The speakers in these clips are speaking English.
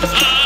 Ah!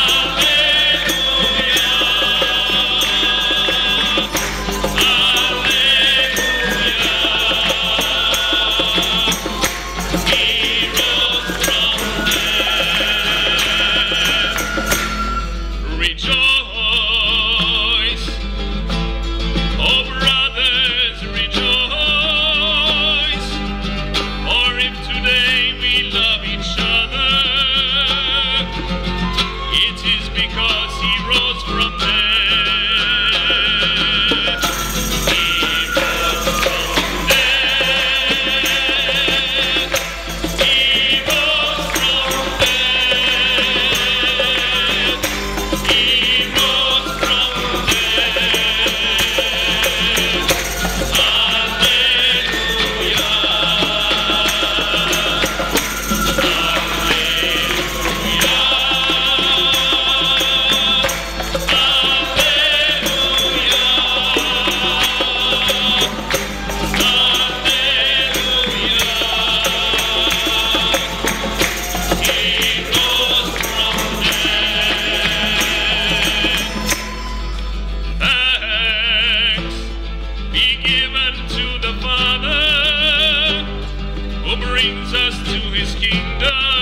his kingdom.